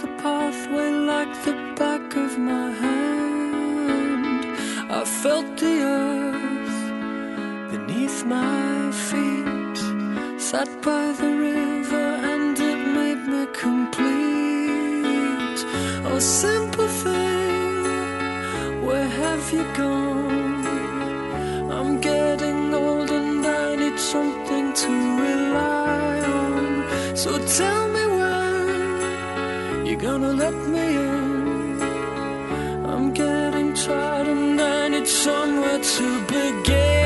the pathway like the back of my hand. I felt the earth beneath my feet, sat by the river, and it made me complete. Oh, simple thing, where have you gone? I'm getting old and I need something to rely on. So tell me gonna let me in. I'm getting tired and I need somewhere to begin.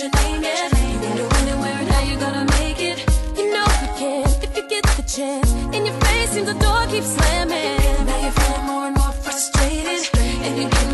What's your name? Yeah. When you're and where now you're gonna make it. You know you can if you get the chance. In your face, and the door keeps slamming. Now you're feeling more and more frustrated, and you're